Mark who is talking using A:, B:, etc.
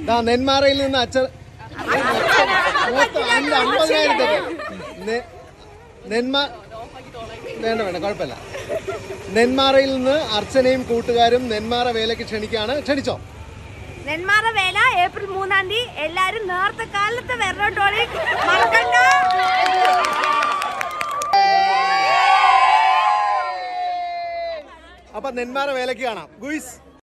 A: ഇതാ നെന്മാറയിൽ നിന്ന് അച്ഛൻ അമ്പതിനായിരത്തൊക്കെ നെന്മാ വേണ്ട വേണ്ട കുഴപ്പമില്ല. നെന്മാറയിൽ നിന്ന് അർച്ചനയും കൂട്ടുകാരും നെന്മാറ വേലയ്ക്ക് ക്ഷണിക്കാണ്. ക്ഷണിച്ചോ?
B: നെന്മാറ വേല ഏപ്രിൽ മൂന്നാം തീയതി. എല്ലാരും നേരത്തെ കാലത്ത് വരണോട്ടോളി
A: അപ്പൊ നെന്മാറ വേലയ്ക്ക് കാണാം. ഗുയിസ്.